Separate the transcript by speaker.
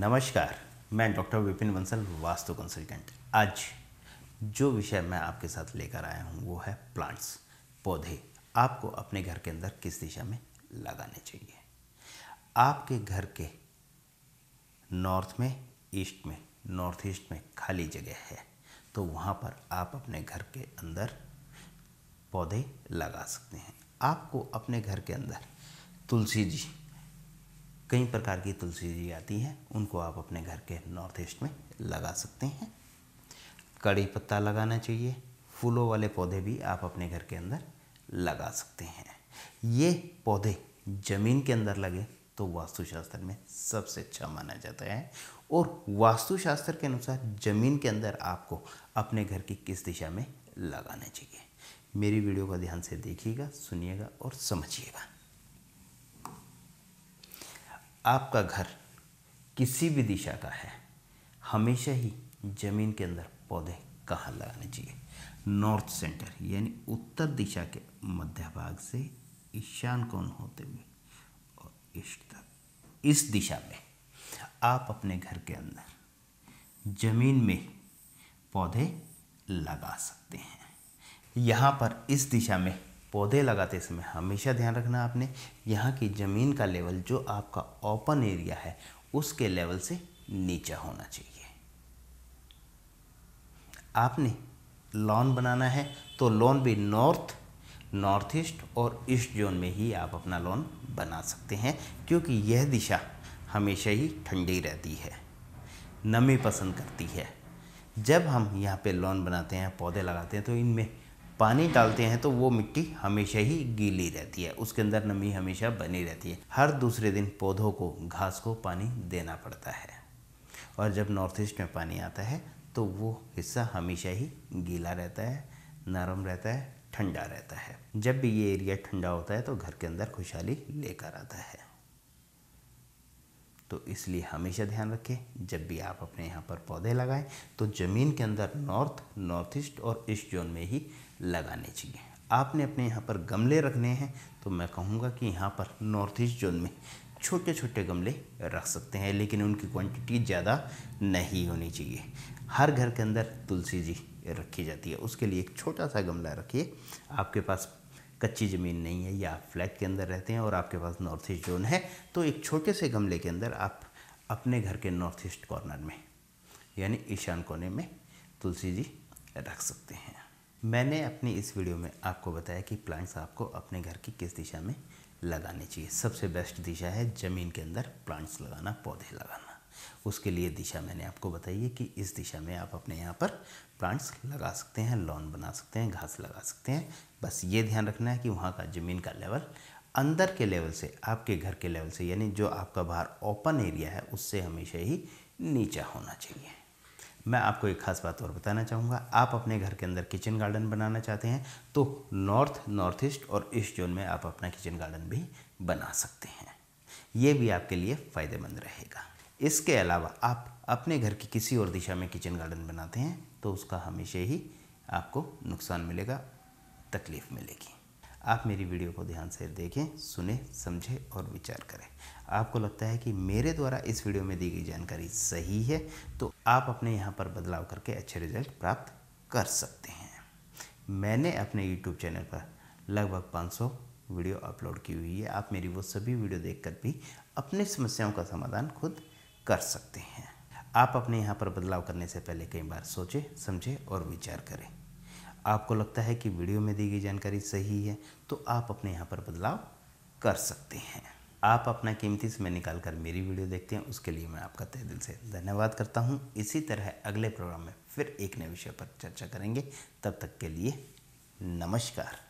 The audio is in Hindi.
Speaker 1: नमस्कार, मैं डॉक्टर विपिन बंसल, वास्तु कंसल्टेंट आज जो विषय मैं आपके साथ लेकर आया हूँ, वो है प्लांट्स पौधे आपको अपने घर के अंदर किस दिशा में लगाने चाहिए? आपके घर के नॉर्थ में ईस्ट में नॉर्थ ईस्ट में खाली जगह है तो वहाँ पर आप अपने घर के अंदर पौधे लगा सकते हैं। आपको अपने घर के अंदर तुलसी जी कई प्रकार की तुलसी जी आती हैं, उनको आप अपने घर के नॉर्थ ईस्ट में लगा सकते हैं। कड़ी पत्ता लगाना चाहिए, फूलों वाले पौधे भी आप अपने घर के अंदर लगा सकते हैं। ये पौधे ज़मीन के अंदर लगे तो वास्तुशास्त्र में सबसे अच्छा माना जाता है। और वास्तुशास्त्र के अनुसार ज़मीन के अंदर आपको अपने घर की किस दिशा में लगाना चाहिए। मेरी वीडियो को ध्यान से देखिएगा, सुनिएगा और समझिएगा। आपका घर किसी भी दिशा का है, हमेशा ही ज़मीन के अंदर पौधे कहाँ लगाने चाहिए? नॉर्थ सेंटर यानी उत्तर दिशा के मध्य भाग से ईशान कोण होते हुए और ईस्ट तक। इस दिशा में आप अपने घर के अंदर ज़मीन में पौधे लगा सकते हैं। यहाँ पर इस दिशा में पौधे लगाते समय हमेशा ध्यान रखना आपने, यहाँ की ज़मीन का लेवल जो आपका ओपन एरिया है, उसके लेवल से नीचा होना चाहिए। आपने लॉन बनाना है तो लॉन भी नॉर्थ नॉर्थ ईस्ट और ईस्ट जोन में ही आप अपना लॉन बना सकते हैं, क्योंकि यह दिशा हमेशा ही ठंडी रहती है, नमी पसंद करती है। जब हम यहाँ पे लॉन बनाते हैं, पौधे लगाते हैं तो इनमें पानी डालते हैं तो वो मिट्टी हमेशा ही गीली रहती है। उसके अंदर नमी हमेशा बनी रहती है। हर दूसरे दिन पौधों को, घास को पानी देना पड़ता है। और जब नॉर्थ ईस्ट में पानी आता है तो वो हिस्सा हमेशा ही गीला रहता है, नरम रहता है, ठंडा रहता है। जब भी ये एरिया ठंडा होता है तो घर के अंदर खुशहाली लेकर आता है। तो इसलिए हमेशा ध्यान रखें, जब भी आप अपने यहाँ पर पौधे लगाएँ तो ज़मीन के अंदर नॉर्थ नॉर्थ ईस्ट और ईस्ट जोन में ही लगाने चाहिए। आपने अपने यहाँ पर गमले रखने हैं तो मैं कहूँगा कि यहाँ पर नॉर्थ ईस्ट जोन में छोटे छोटे गमले रख सकते हैं, लेकिन उनकी क्वांटिटी ज़्यादा नहीं होनी चाहिए। हर घर के अंदर तुलसी जी रखी जाती है, उसके लिए एक छोटा सा गमला रखिए। आपके पास कच्ची ज़मीन नहीं है, या आप फ्लैट के अंदर रहते हैं और आपके पास नॉर्थ ईस्ट जोन है तो एक छोटे से गमले के अंदर आप अपने घर के नॉर्थ ईस्ट कॉर्नर में, यानी ईशान कोने में तुलसी जी रख सकते हैं। मैंने अपनी इस वीडियो में आपको बताया कि प्लांट्स आपको अपने घर की किस दिशा में लगाने चाहिए। सबसे बेस्ट दिशा है ज़मीन के अंदर प्लांट्स लगाना, पौधे लगाना। उसके लिए दिशा मैंने आपको बताई है कि इस दिशा में आप अपने यहाँ पर प्लांट्स लगा सकते हैं लॉन बना सकते हैं, घास लगा सकते हैं। बस ये ध्यान रखना है कि वहाँ का ज़मीन का लेवल अंदर के लेवल से, आपके घर के लेवल से, यानी जो आपका बाहर ओपन एरिया है, उससे हमेशा ही नीचा होना चाहिए। मैं आपको एक खास बात और बताना चाहूँगा। आप अपने घर के अंदर किचन गार्डन बनाना चाहते हैं तो नॉर्थ नॉर्थ ईस्ट और ईस्ट जोन में आप अपना किचन गार्डन भी बना सकते हैं। ये भी आपके लिए फ़ायदेमंद रहेगा। इसके अलावा आप अपने घर की किसी और दिशा में किचन गार्डन बनाते हैं तो उसका हमेशा ही आपको नुकसान मिलेगा, तकलीफ़ मिलेगी। आप मेरी वीडियो को ध्यान से देखें, सुने, समझें और विचार करें। आपको लगता है कि मेरे द्वारा इस वीडियो में दी गई जानकारी सही है तो आप अपने यहाँ पर बदलाव करके अच्छे रिज़ल्ट प्राप्त कर सकते हैं। मैंने अपने यूट्यूब चैनल पर लगभग 500 वीडियो अपलोड की हुई है। आप मेरी वो सभी वीडियो देखकर भी अपनी समस्याओं का समाधान खुद कर सकते हैं। आप अपने यहाँ पर बदलाव करने से पहले कई बार सोचें, समझें और विचार करें। आपको लगता है कि वीडियो में दी गई जानकारी सही है तो आप अपने यहाँ पर बदलाव कर सकते हैं। आप अपना कीमती समय निकाल कर मेरी वीडियो देखते हैं, उसके लिए मैं आपका तय दिल से धन्यवाद करता हूँ। इसी तरह अगले प्रोग्राम में फिर एक नए विषय पर चर्चा करेंगे। तब तक के लिए नमस्कार।